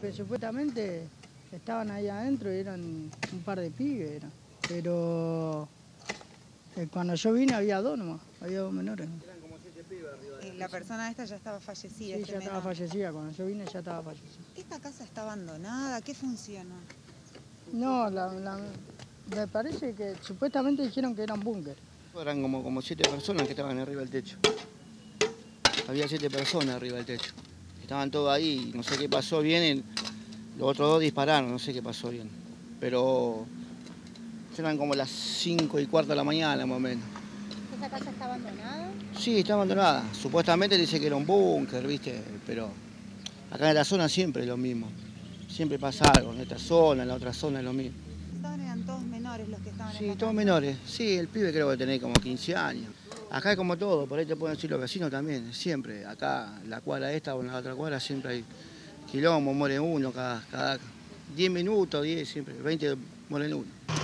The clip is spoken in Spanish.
Que supuestamente estaban ahí adentro y eran un par de pibes, eran. pero eh, cuando yo vine había dos nomás, había dos menores. Eh, La persona esta ya estaba fallecida. Sí, este ya estaba fallecida, cuando yo vine ya estaba fallecida. ¿Esta casa está abandonada? ¿Qué funciona? No, la- la- me parece que supuestamente dijeron que era un búnker. Eran como, como siete personas que estaban arriba del techo. Había siete personas arriba del techo. Estaban todos ahí, no sé qué pasó bien. los otros dos dispararon, no sé qué pasó bien. Pero eran como las cinco y cuarto de la mañana, más o menos. ¿Esa casa está abandonada? Sí, está abandonada. Supuestamente dice que era un búnker, ¿viste? Pero acá en la zona siempre es lo mismo. Siempre pasa algo, en esta zona, en la otra zona es lo mismo. Estaban, eran todos menores los que estaban en Sí, la todos casa. menores. Sí, el pibe creo que tiene como 15 años. Acá como todo, por ahí te pueden decir los vecinos también, siempre. Acá, la cuadra esta o en la otra cuadra, siempre hay quilombo, muere uno cada, cada 10 minutos, 10, siempre, 20 mueren uno.